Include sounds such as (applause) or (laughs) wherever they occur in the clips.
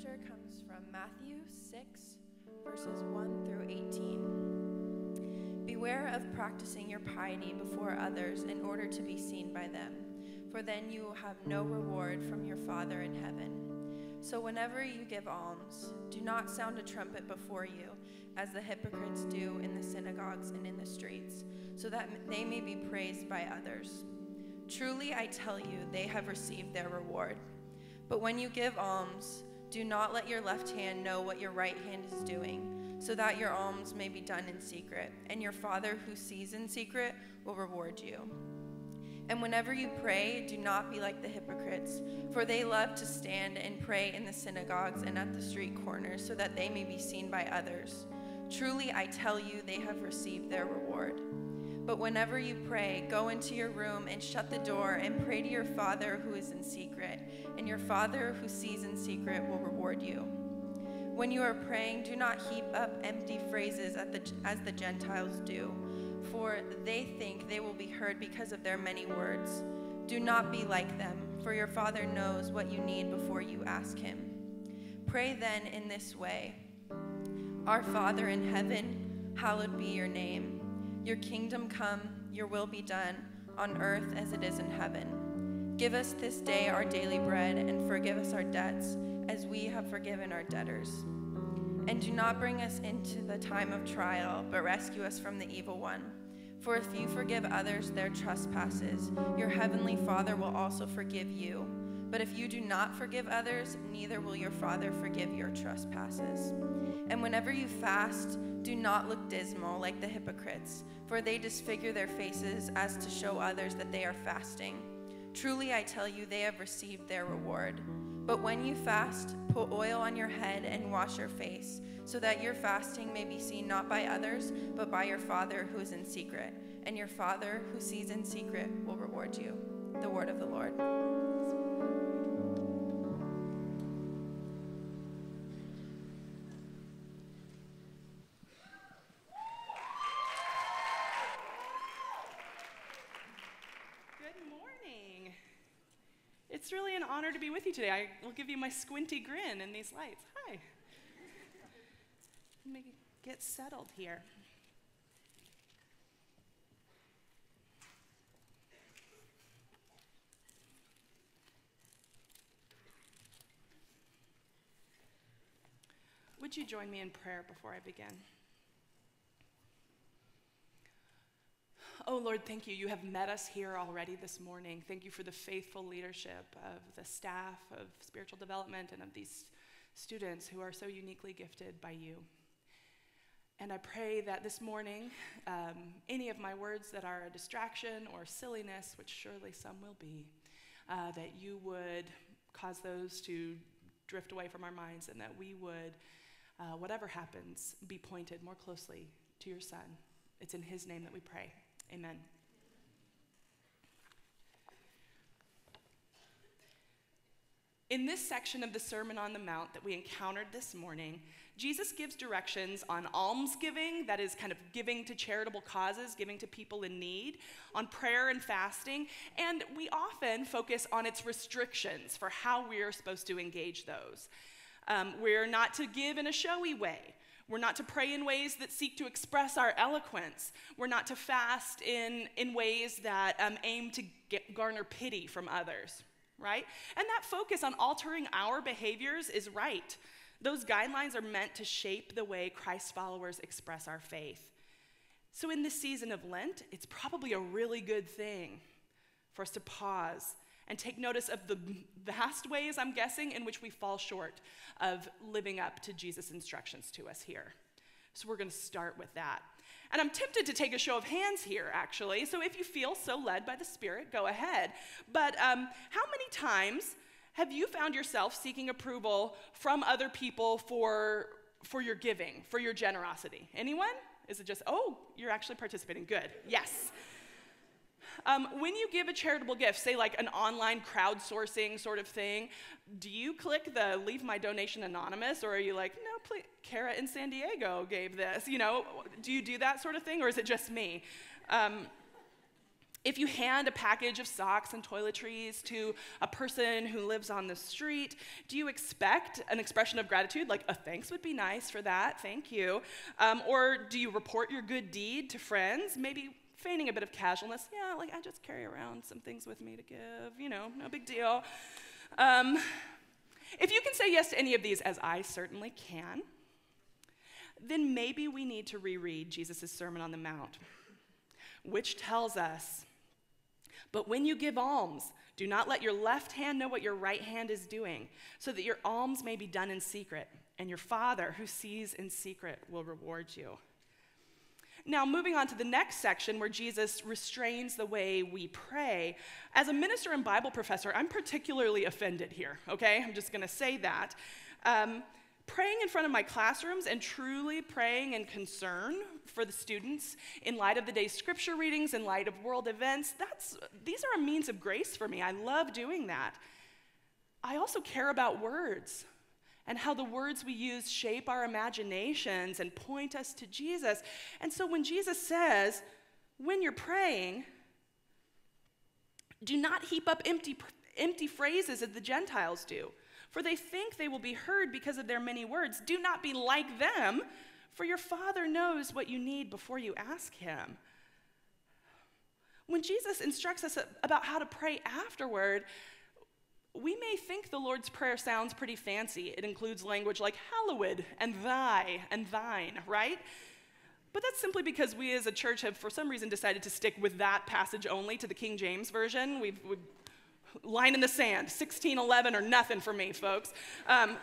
scripture comes from Matthew 6, verses 1 through 18. Beware of practicing your piety before others in order to be seen by them, for then you will have no reward from your Father in heaven. So whenever you give alms, do not sound a trumpet before you, as the hypocrites do in the synagogues and in the streets, so that they may be praised by others. Truly, I tell you, they have received their reward. But when you give alms, do not let your left hand know what your right hand is doing, so that your alms may be done in secret, and your Father who sees in secret will reward you. And whenever you pray, do not be like the hypocrites, for they love to stand and pray in the synagogues and at the street corners, so that they may be seen by others. Truly, I tell you, they have received their reward. But whenever you pray, go into your room and shut the door and pray to your Father who is in secret, and your Father who sees in secret will reward you. When you are praying, do not heap up empty phrases as the Gentiles do, for they think they will be heard because of their many words. Do not be like them, for your Father knows what you need before you ask Him. Pray then in this way Our Father in heaven, hallowed be your name. Your kingdom come, your will be done, on earth as it is in heaven. Give us this day our daily bread, and forgive us our debts, as we have forgiven our debtors. And do not bring us into the time of trial, but rescue us from the evil one. For if you forgive others their trespasses, your heavenly Father will also forgive you. But if you do not forgive others, neither will your Father forgive your trespasses. And whenever you fast, do not look dismal like the hypocrites, for they disfigure their faces as to show others that they are fasting. Truly, I tell you, they have received their reward. But when you fast, put oil on your head and wash your face, so that your fasting may be seen not by others, but by your Father who is in secret. And your Father who sees in secret will reward you. The word of the Lord. Honor to be with you today. I will give you my squinty grin in these lights. Hi. Let me get settled here. Would you join me in prayer before I begin? Oh, Lord, thank you. You have met us here already this morning. Thank you for the faithful leadership of the staff of spiritual development and of these students who are so uniquely gifted by you. And I pray that this morning, um, any of my words that are a distraction or silliness, which surely some will be, uh, that you would cause those to drift away from our minds and that we would, uh, whatever happens, be pointed more closely to your Son. It's in His name that we pray. Amen. In this section of the Sermon on the Mount that we encountered this morning, Jesus gives directions on almsgiving, that is, kind of giving to charitable causes, giving to people in need, on prayer and fasting, and we often focus on its restrictions for how we are supposed to engage those. Um, we're not to give in a showy way. We're not to pray in ways that seek to express our eloquence. We're not to fast in, in ways that um, aim to get, garner pity from others, right? And that focus on altering our behaviors is right. Those guidelines are meant to shape the way Christ followers express our faith. So, in this season of Lent, it's probably a really good thing for us to pause and take notice of the vast ways, I'm guessing, in which we fall short of living up to Jesus' instructions to us here. So we're going to start with that. And I'm tempted to take a show of hands here, actually. So if you feel so led by the Spirit, go ahead. But um, how many times have you found yourself seeking approval from other people for, for your giving, for your generosity? Anyone? Is it just, oh, you're actually participating? Good. Yes. Um, when you give a charitable gift, say like an online crowdsourcing sort of thing, do you click the leave my donation anonymous or are you like, no, please, Kara in San Diego gave this? You know, do you do that sort of thing or is it just me? Um, If you hand a package of socks and toiletries to a person who lives on the street, do you expect an expression of gratitude, like a thanks would be nice for that, thank you? Um, or do you report your good deed to friends, maybe feigning a bit of casualness? Yeah, like I just carry around some things with me to give, you know, no big deal. Um, if you can say yes to any of these, as I certainly can, then maybe we need to reread Jesus' Sermon on the Mount, which tells us but when you give alms, do not let your left hand know what your right hand is doing, so that your alms may be done in secret, and your Father who sees in secret will reward you. Now, moving on to the next section where Jesus restrains the way we pray. As a minister and Bible professor, I'm particularly offended here, okay? I'm just gonna say that. Um, praying in front of my classrooms and truly praying in concern for the students in light of the day's scripture readings, in light of world events, that's, these are a means of grace for me. I love doing that. I also care about words and how the words we use shape our imaginations and point us to Jesus. And so when Jesus says, when you're praying, do not heap up empty, empty phrases as the Gentiles do for they think they will be heard because of their many words. Do not be like them, for your Father knows what you need before you ask Him. When Jesus instructs us about how to pray afterward, we may think the Lord's Prayer sounds pretty fancy. It includes language like hallowed and thy and thine, right? But that's simply because we as a church have, for some reason, decided to stick with that passage only to the King James Version. We've, we've line in the sand, 1611 or nothing for me, folks. Um,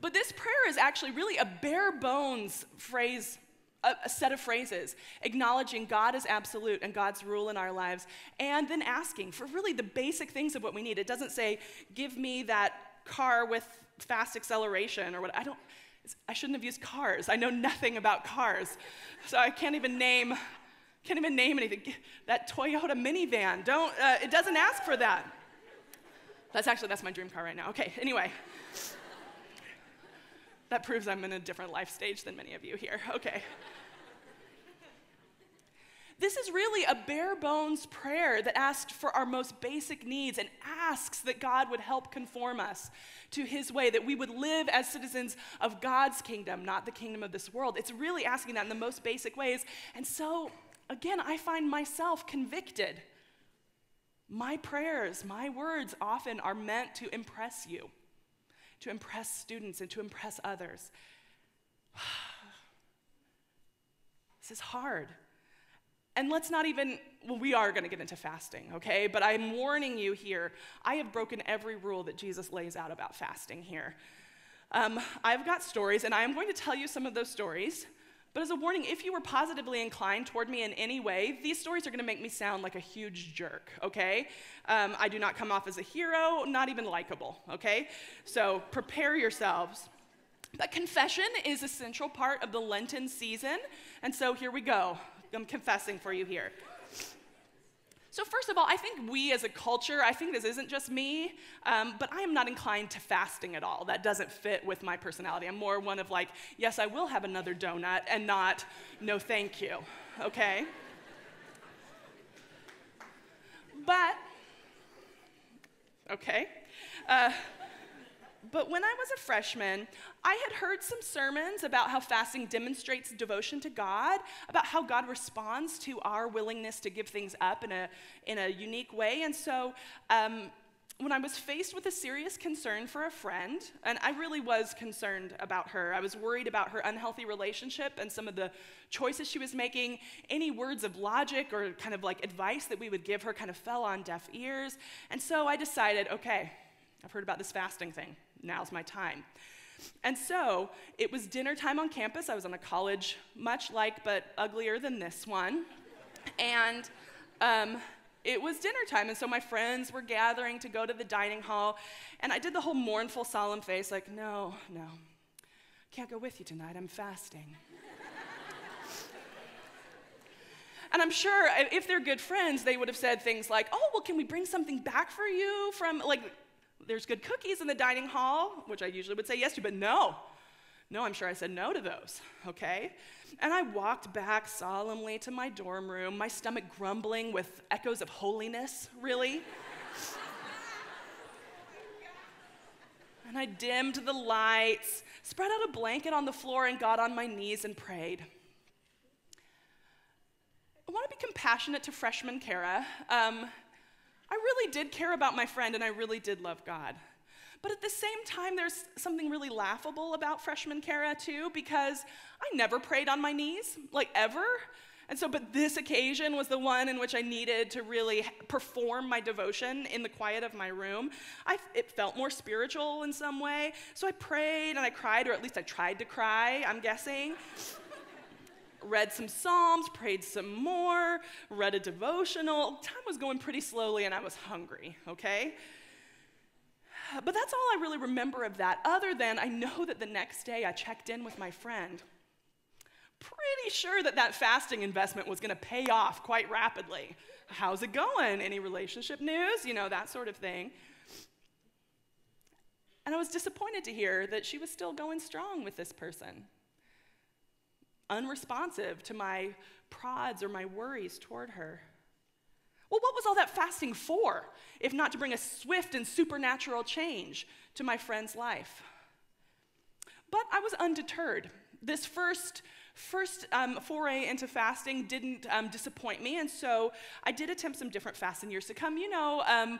but this prayer is actually really a bare bones phrase, a, a, set of phrases, acknowledging God is absolute and God's rule in our lives, and then asking for really the basic things of what we need. It doesn't say, give me that car with fast acceleration or what. I don't. I shouldn't have used cars. I know nothing about cars. So I can't even name can't even name anything. That Toyota minivan, don't, uh, it doesn't ask for that. That's actually, that's my dream car right now. Okay, anyway. that proves I'm in a different life stage than many of you here. Okay. This is really a bare bones prayer that asks for our most basic needs and asks that God would help conform us to his way, that we would live as citizens of God's kingdom, not the kingdom of this world. It's really asking that in the most basic ways. And so again, I find myself convicted. My prayers, my words often are meant to impress you, to impress students, and to impress others. (sighs) this is hard. And let's not even, well, we are going to get into fasting, okay? But I'm warning you here. I have broken every rule that Jesus lays out about fasting here. Um, I've got stories, and I am going to tell you some of those stories. But as a warning, if you were positively inclined toward me in any way, these stories are going to make me sound like a huge jerk, okay? Um, I do not come off as a hero, not even likable, okay? So prepare yourselves. But confession is a central part of the Lenten season, and so here we go. I'm confessing for you here. So, first of all, I think we as a culture, I think this isn't just me, um, but I am not inclined to fasting at all. That doesn't fit with my personality. I'm more one of like, yes, I will have another donut, and not, no, thank you, okay? But, okay. Uh, but when I was a freshman, I had heard some sermons about how fasting demonstrates devotion to God, about how God responds to our willingness to give things up in a, in a unique way. And so, um, when I was faced with a serious concern for a friend, and I really was concerned about her, I was worried about her unhealthy relationship and some of the choices she was making. Any words of logic or kind of like advice that we would give her kind of fell on deaf ears. And so I decided okay, I've heard about this fasting thing now's my time. And so it was dinner time on campus. I was on a college much like but uglier than this one. And um, it was dinner time. And so my friends were gathering to go to the dining hall. And I did the whole mournful, solemn face like, no, no, can't go with you tonight. I'm fasting. (laughs) And I'm sure if they're good friends, they would have said things like, oh, well, can we bring something back for you from, like, there's good cookies in the dining hall, which I usually would say yes to, but no. No, I'm sure I said no to those, okay? And I walked back solemnly to my dorm room, my stomach grumbling with echoes of holiness, really. and I dimmed the lights, spread out a blanket on the floor, and got on my knees and prayed. I want to be compassionate to freshman Kara. Um, I really did care about my friend, and I really did love God. But at the same time, there's something really laughable about freshman Kara, too, because I never prayed on my knees, like ever. And so, but this occasion was the one in which I needed to really perform my devotion in the quiet of my room. I, it felt more spiritual in some way. So I prayed and I cried, or at least I tried to cry, I'm guessing. Read some Psalms, prayed some more, read a devotional. Time was going pretty slowly and I was hungry, okay? But that's all I really remember of that, other than I know that the next day I checked in with my friend. Pretty sure that that fasting investment was going to pay off quite rapidly. How's it going? Any relationship news? You know, that sort of thing. And I was disappointed to hear that she was still going strong with this person, unresponsive to my prods or my worries toward her. Well, what was all that fasting for, if not to bring a swift and supernatural change to my friend's life? But I was undeterred. This first, first um, foray into fasting didn't um, disappoint me, and so I did attempt some different fasts in years to come. You know, um,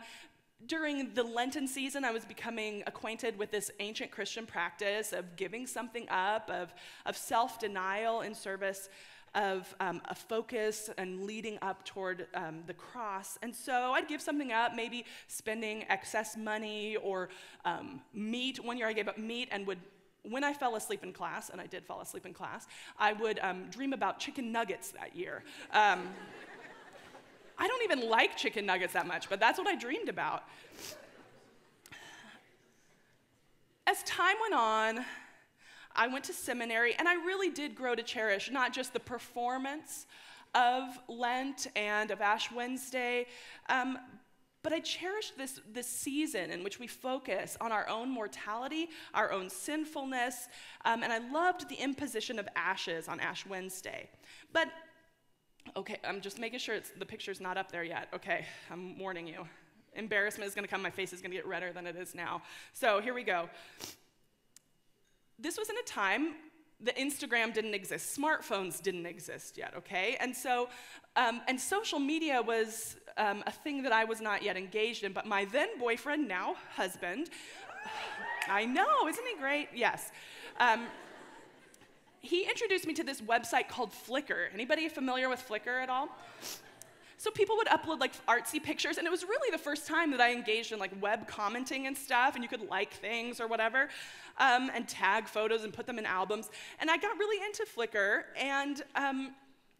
during the Lenten season, I was becoming acquainted with this ancient Christian practice of giving something up, of, of self denial in service of um, a focus and leading up toward um, the cross. And so I'd give something up, maybe spending excess money or um, meat. One year I gave up meat and would when I fell asleep in class, and I did fall asleep in class, I would um, dream about chicken nuggets that year. I don't even like chicken nuggets that much, but that's what I dreamed about. As time went on, I went to seminary, and I really did grow to cherish not just the performance of Lent and of Ash Wednesday, um, but I cherished this, this season in which we focus on our own mortality, our own sinfulness, um, and I loved the imposition of ashes on Ash Wednesday. But, okay, I'm just making sure the picture's not up there yet. Okay, I'm warning you. Embarrassment is gonna come, my face is gonna get redder than it is now. So here we go this was in a time the Instagram didn't exist, smartphones didn't exist yet, okay? And so, um, and social media was um, a thing that I was not yet engaged in, but my then boyfriend, now husband, (sighs) I know, isn't he great? Yes. Um, he introduced me to this website called Flickr. Anybody familiar with Flickr at all? So people would upload like artsy pictures, and it was really the first time that I engaged in like web commenting and stuff, and you could like things or whatever, um, and tag photos and put them in albums. And I got really into Flickr, and um,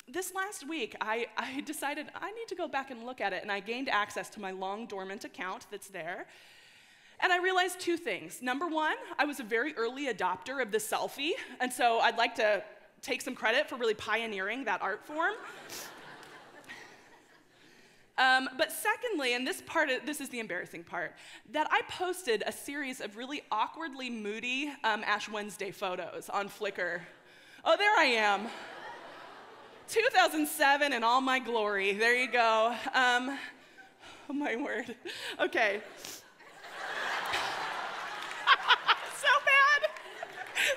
this last week, I, I decided I need to go back and look at it, and I gained access to my long dormant account that's there. And I realized two things. Number one, I was a very early adopter of the selfie, and so I'd like to take some credit for really pioneering that art form. (laughs) Um, but secondly, and this part, of, this is the embarrassing part, that I posted a series of really awkwardly moody um, Ash Wednesday photos on Flickr. Oh, there I am. (laughs) 2007 in all my glory. There you go. Um, oh my word. Okay. (laughs) so bad.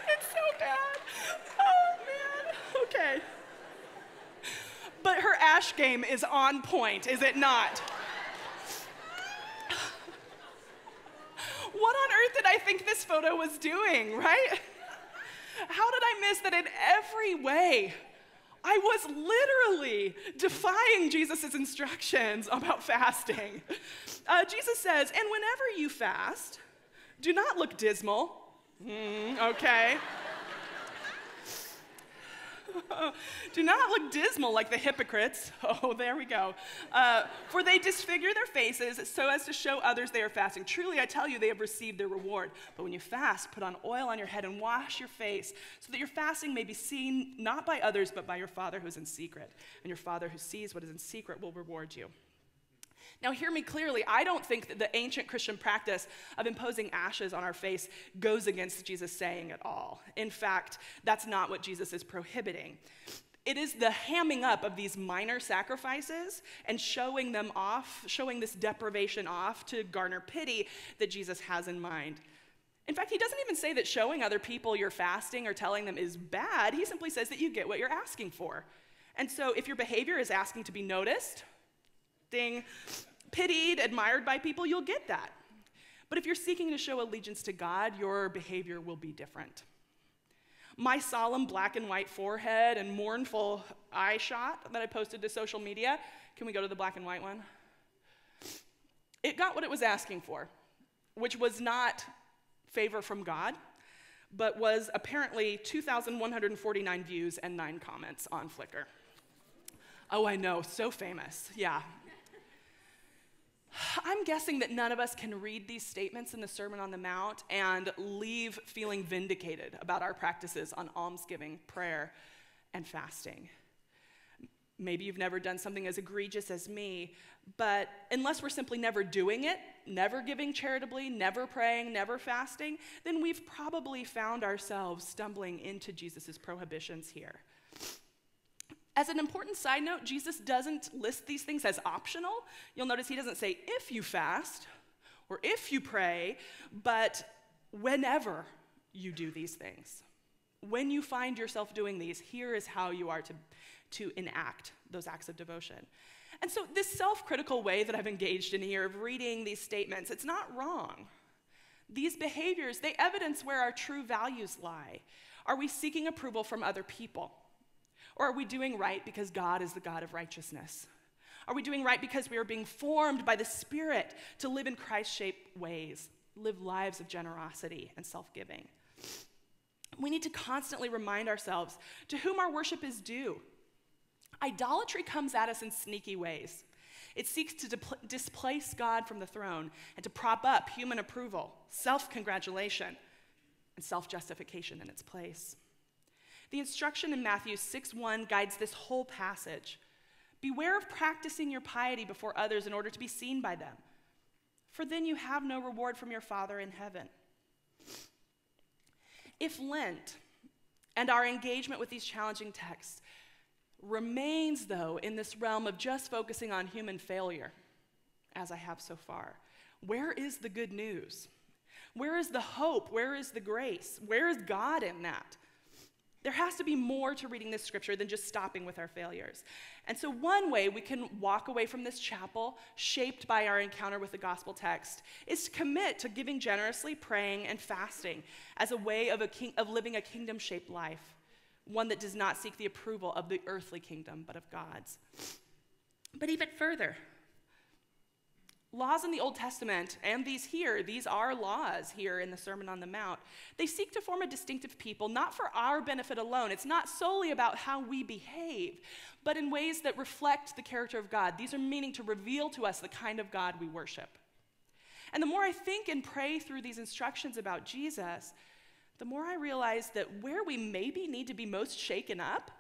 It's so bad. Oh man. Okay. But her ash game is on point, is it not? what on earth did I think this photo was doing, right? How did I miss that in every way? I was literally defying Jesus' instructions about fasting. Uh, Jesus says, and whenever you fast, do not look dismal. Mm, okay. (laughs) Do not look dismal like the hypocrites. (laughs) Oh, there we go. Uh, for they disfigure their faces so as to show others they are fasting. Truly, I tell you, they have received their reward. But when you fast, put on oil on your head and wash your face, so that your fasting may be seen not by others, but by your Father who is in secret. And your Father who sees what is in secret will reward you. Now, hear me clearly. I don't think that the ancient Christian practice of imposing ashes on our face goes against Jesus' saying at all. In fact, that's not what Jesus is prohibiting. It is the hamming up of these minor sacrifices and showing them off, showing this deprivation off to garner pity that Jesus has in mind. In fact, he doesn't even say that showing other people you're fasting or telling them is bad. He simply says that you get what you're asking for. And so if your behavior is asking to be noticed, ding, pitied, admired by people, you'll get that. But if you're seeking to show allegiance to God, your behavior will be different. My solemn black and white forehead and mournful eye shot that I posted to social media, can we go to the black and white one? It got what it was asking for, which was not favor from God, but was apparently 2,149 views and nine comments on Flickr. Oh, I know, so famous. Yeah, I'm guessing that none of us can read these statements in the Sermon on the Mount and leave feeling vindicated about our practices on almsgiving, prayer, and fasting. Maybe you've never done something as egregious as me, but unless we're simply never doing it, never giving charitably, never praying, never fasting, then we've probably found ourselves stumbling into Jesus' prohibitions here. As an important side note, Jesus doesn't list these things as optional. You'll notice he doesn't say if you fast or if you pray, but whenever you do these things. When you find yourself doing these, here is how you are to, to enact those acts of devotion. And so, this self critical way that I've engaged in here of reading these statements, it's not wrong. These behaviors, they evidence where our true values lie. Are we seeking approval from other people? Or are we doing right because God is the God of righteousness? Are we doing right because we are being formed by the Spirit to live in Christ shaped ways, live lives of generosity and self giving? We need to constantly remind ourselves to whom our worship is due. Idolatry comes at us in sneaky ways. It seeks to displace God from the throne and to prop up human approval, self congratulation, and self justification in its place. The instruction in Matthew 6 1 guides this whole passage. Beware of practicing your piety before others in order to be seen by them, for then you have no reward from your Father in heaven. If Lent and our engagement with these challenging texts remains, though, in this realm of just focusing on human failure, as I have so far, where is the good news? Where is the hope? Where is the grace? Where is God in that? There has to be more to reading this scripture than just stopping with our failures. And so, one way we can walk away from this chapel, shaped by our encounter with the gospel text, is to commit to giving generously, praying, and fasting as a way of, a king, of living a kingdom shaped life, one that does not seek the approval of the earthly kingdom, but of God's. But even further, Laws in the Old Testament and these here, these are laws here in the Sermon on the Mount. They seek to form a distinctive people, not for our benefit alone. It's not solely about how we behave, but in ways that reflect the character of God. These are meaning to reveal to us the kind of God we worship. And the more I think and pray through these instructions about Jesus, the more I realize that where we maybe need to be most shaken up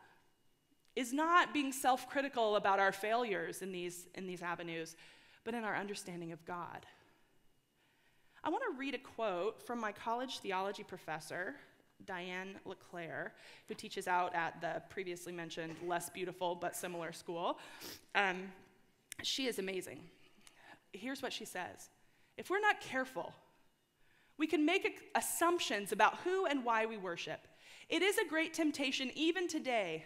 is not being self critical about our failures in these, in these avenues but in our understanding of God. I want to read a quote from my college theology professor, Diane Leclerc, who teaches out at the previously mentioned less beautiful but similar school. Um, she is amazing. Here's what she says If we're not careful, we can make assumptions about who and why we worship. It is a great temptation, even today,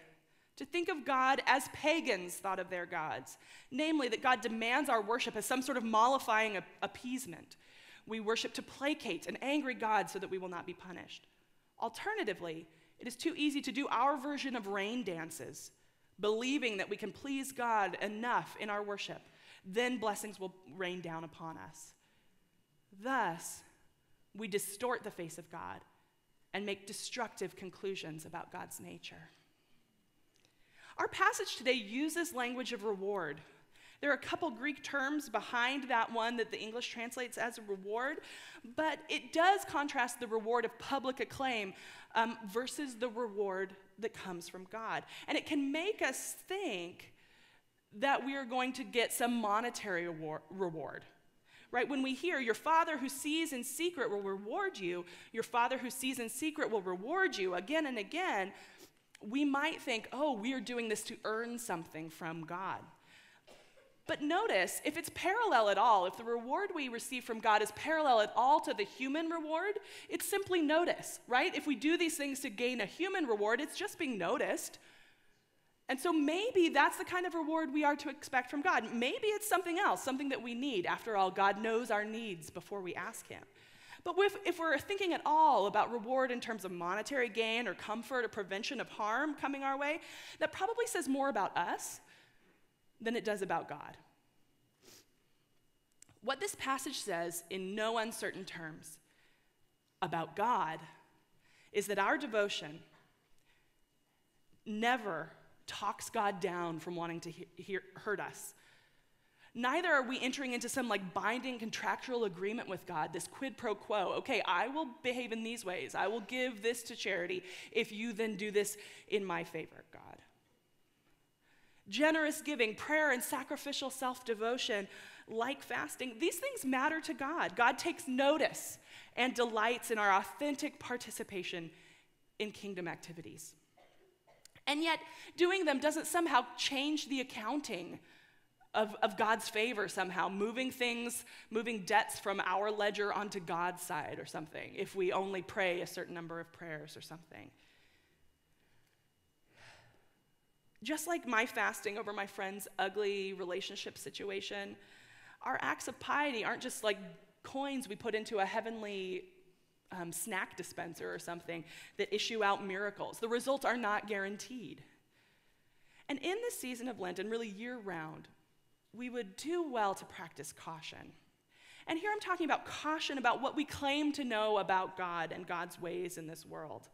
to think of God as pagans thought of their gods, namely, that God demands our worship as some sort of mollifying appeasement. We worship to placate an angry God so that we will not be punished. Alternatively, it is too easy to do our version of rain dances, believing that we can please God enough in our worship. Then blessings will rain down upon us. Thus, we distort the face of God and make destructive conclusions about God's nature. Our passage today uses language of reward. There are a couple Greek terms behind that one that the English translates as a reward, but it does contrast the reward of public acclaim um, versus the reward that comes from God. And it can make us think that we are going to get some monetary reward. Right? When we hear, your father who sees in secret will reward you, your father who sees in secret will reward you again and again, we might think, oh, we are doing this to earn something from God. But notice, if it's parallel at all, if the reward we receive from God is parallel at all to the human reward, it's simply notice, right? If we do these things to gain a human reward, it's just being noticed. And so maybe that's the kind of reward we are to expect from God. Maybe it's something else, something that we need. After all, God knows our needs before we ask Him. But if, if we're thinking at all about reward in terms of monetary gain or comfort or prevention of harm coming our way, that probably says more about us than it does about God. What this passage says in no uncertain terms about God is that our devotion never talks God down from wanting to he- hear, hurt us. Neither are we entering into some like binding contractual agreement with God, this quid pro quo. Okay, I will behave in these ways. I will give this to charity if you then do this in my favor, God generous giving, prayer, and sacrificial self devotion, like fasting, these things matter to God. God takes notice and delights in our authentic participation in kingdom activities. And yet, doing them doesn't somehow change the accounting of, of God's favor somehow, moving things, moving debts from our ledger onto God's side or something, if we only pray a certain number of prayers or something. Just like my fasting over my friend's ugly relationship situation, our acts of piety aren't just like coins we put into a heavenly um, snack dispenser or something that issue out miracles. The results are not guaranteed. And in this season of Lent, and really year round, we would do well to practice caution. And here I'm talking about caution about what we claim to know about God and God's ways in this world.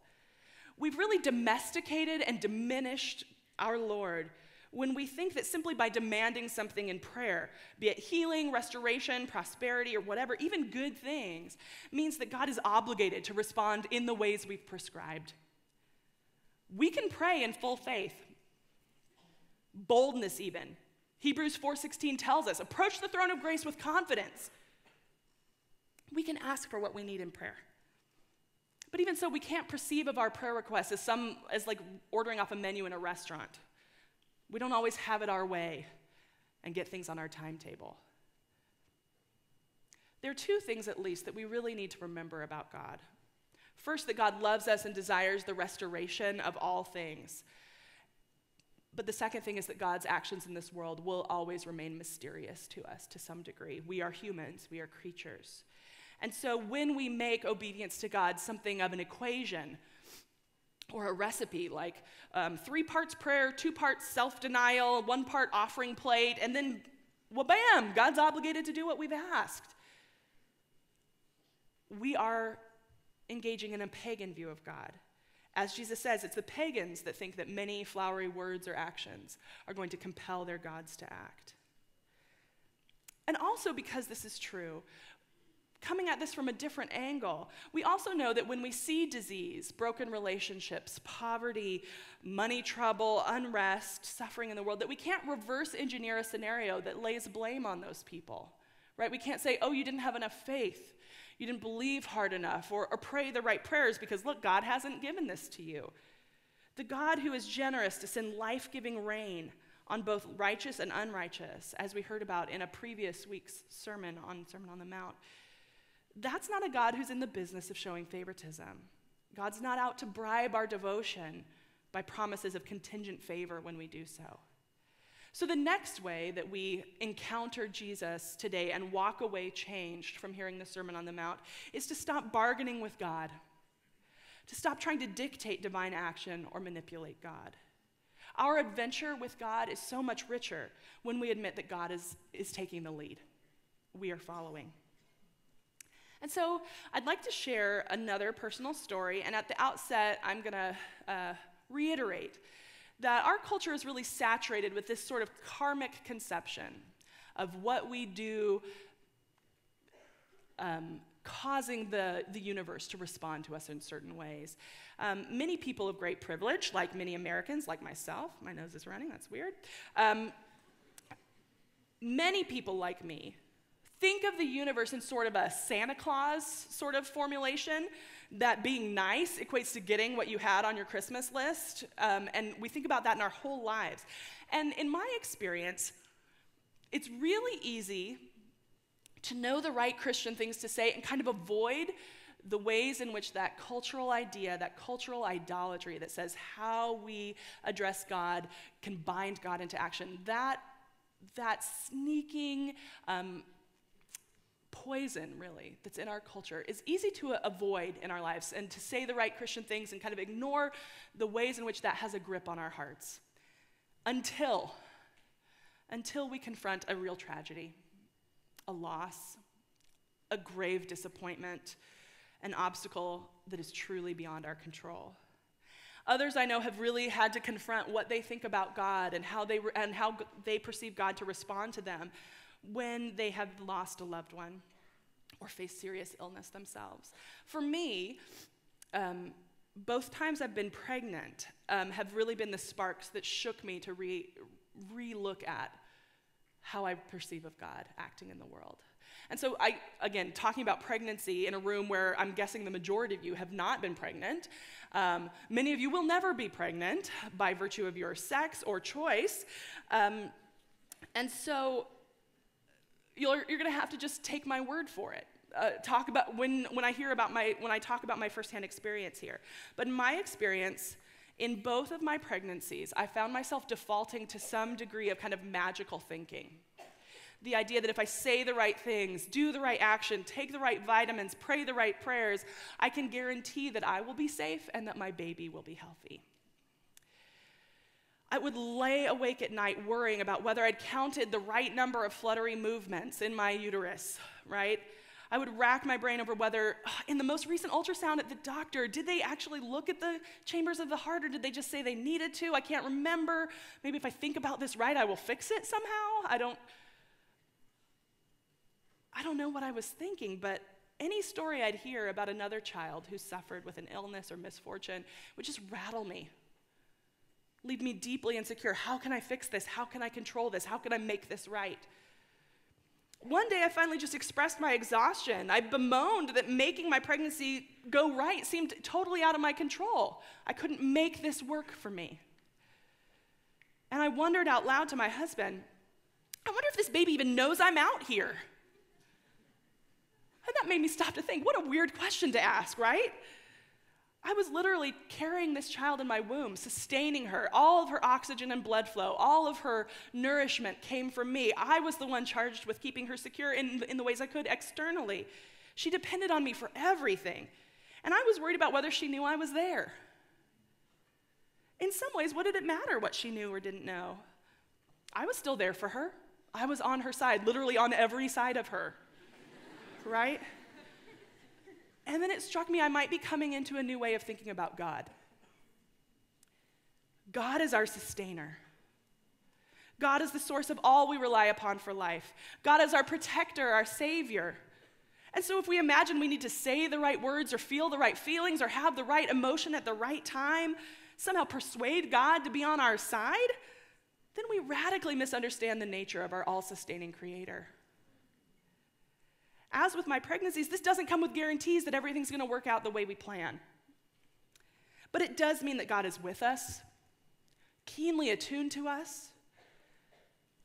We've really domesticated and diminished our Lord when we think that simply by demanding something in prayer, be it healing, restoration, prosperity, or whatever, even good things, means that God is obligated to respond in the ways we've prescribed. We can pray in full faith, boldness even. Hebrews 4:16 tells us, approach the throne of grace with confidence. We can ask for what we need in prayer. But even so, we can't perceive of our prayer requests as some as like ordering off a menu in a restaurant. We don't always have it our way and get things on our timetable. There are two things, at least, that we really need to remember about God. First, that God loves us and desires the restoration of all things. But the second thing is that God's actions in this world will always remain mysterious to us to some degree. We are humans, we are creatures. And so when we make obedience to God something of an equation, or a recipe like um, three parts prayer, two parts self denial, one part offering plate, and then, well, bam, God's obligated to do what we've asked. We are engaging in a pagan view of God. As Jesus says, it's the pagans that think that many flowery words or actions are going to compel their gods to act. And also, because this is true, coming at this from a different angle. We also know that when we see disease, broken relationships, poverty, money trouble, unrest, suffering in the world, that we can't reverse engineer a scenario that lays blame on those people, right? We can't say, oh, you didn't have enough faith. You didn't believe hard enough or, or pray the right prayers because, look, God hasn't given this to you. The God who is generous to send life giving rain on both righteous and unrighteous, as we heard about in a previous week's sermon on Sermon on the Mount, that's not a God who's in the business of showing favoritism. God's not out to bribe our devotion by promises of contingent favor when we do so. So, the next way that we encounter Jesus today and walk away changed from hearing the Sermon on the Mount is to stop bargaining with God, to stop trying to dictate divine action or manipulate God. Our adventure with God is so much richer when we admit that God is, is taking the lead. We are following. And so I'd like to share another personal story. And at the outset, I'm going to uh, reiterate that our culture is really saturated with this sort of karmic conception of what we do um, causing the, the universe to respond to us in certain ways. Um, many people of great privilege, like many Americans, like myself, my nose is running, that's weird, um, many people like me think of the universe in sort of a Santa Claus sort of formulation that being nice equates to getting what you had on your Christmas list. Um, and we think about that in our whole lives. And in my experience, it's really easy to know the right Christian things to say and kind of avoid the ways in which that cultural idea, that cultural idolatry that says how we address God can bind God into action, that, that sneaking um, poison, really, that's in our culture is easy to avoid in our lives and to say the right Christian things and kind of ignore the ways in which that has a grip on our hearts until, until we confront a real tragedy, a loss, a grave disappointment, an obstacle that is truly beyond our control. Others I know have really had to confront what they think about God and how they, and how they perceive God to respond to them when they have lost a loved one or face serious illness themselves. For me, um, both times I've been pregnant um, have really been the sparks that shook me to re re look at how I perceive of God acting in the world. And so, I, again, talking about pregnancy in a room where I'm guessing the majority of you have not been pregnant. Um, many of you will never be pregnant by virtue of your sex or choice. Um, and so, you're, you're going to have to just take my word for it. Uh, talk about when, when I hear about my, when I talk about my firsthand experience here. But in my experience, in both of my pregnancies, I found myself defaulting to some degree of kind of magical thinking. The idea that if I say the right things, do the right action, take the right vitamins, pray the right prayers, I can guarantee that I will be safe and that my baby will be healthy. I would lay awake at night worrying about whether I'd counted the right number of fluttery movements in my uterus, right? I would rack my brain over whether, (sighs) in the most recent ultrasound at the doctor, did they actually look at the chambers of the heart or did they just say they needed to? I can't remember. Maybe if I think about this right, I will fix it somehow. I don't. I don't know what I was thinking, but any story I'd hear about another child who suffered with an illness or misfortune would just rattle me leave me deeply insecure. How can I fix this? How can I control this? How can I make this right? One day I finally just expressed my exhaustion. I bemoaned that making my pregnancy go right seemed totally out of my control. I couldn't make this work for me. And I wondered out loud to my husband, I wonder if this baby even knows I'm out here. And that made me stop to think, what a weird question to ask, right? I was literally carrying this child in my womb, sustaining her. All of her oxygen and blood flow, all of her nourishment came from me. I was the one charged with keeping her secure in, in the ways I could externally. She depended on me for everything. And I was worried about whether she knew I was there. In some ways, what did it matter what she knew or didn't know? I was still there for her. I was on her side, literally on every side of her. right? And then it struck me I might be coming into a new way of thinking about God. God is our sustainer. God is the source of all we rely upon for life. God is our protector, our savior. And so, if we imagine we need to say the right words or feel the right feelings or have the right emotion at the right time, somehow persuade God to be on our side, then we radically misunderstand the nature of our all sustaining creator. As with my pregnancies, this doesn't come with guarantees that everything's going to work out the way we plan. But it does mean that God is with us, keenly attuned to us,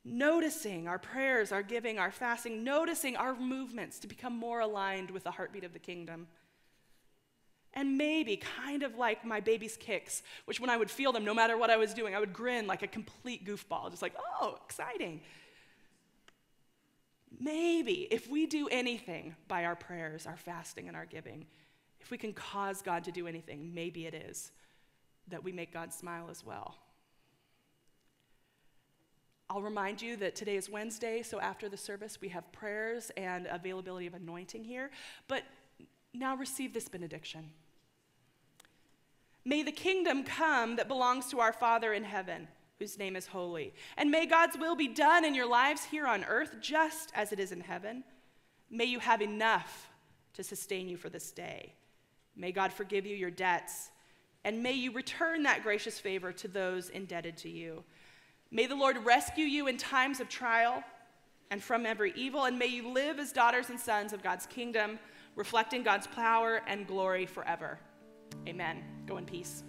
noticing our prayers, our giving, our fasting, noticing our movements to become more aligned with the heartbeat of the kingdom. And maybe, kind of like my baby's kicks, which when I would feel them, no matter what I was doing, I would grin like a complete goofball, just like, oh, exciting. Maybe if we do anything by our prayers, our fasting, and our giving, if we can cause God to do anything, maybe it is that we make God smile as well. I'll remind you that today is Wednesday, so after the service, we have prayers and availability of anointing here. But now receive this benediction. May the kingdom come that belongs to our Father in heaven whose name is holy. And may God's will be done in your lives here on earth just as it is in heaven. May you have enough to sustain you for this day. May God forgive you your debts, and may you return that gracious favor to those indebted to you. May the Lord rescue you in times of trial, and from every evil, and may you live as daughters and sons of God's kingdom, reflecting God's power and glory forever. Amen. Go in peace.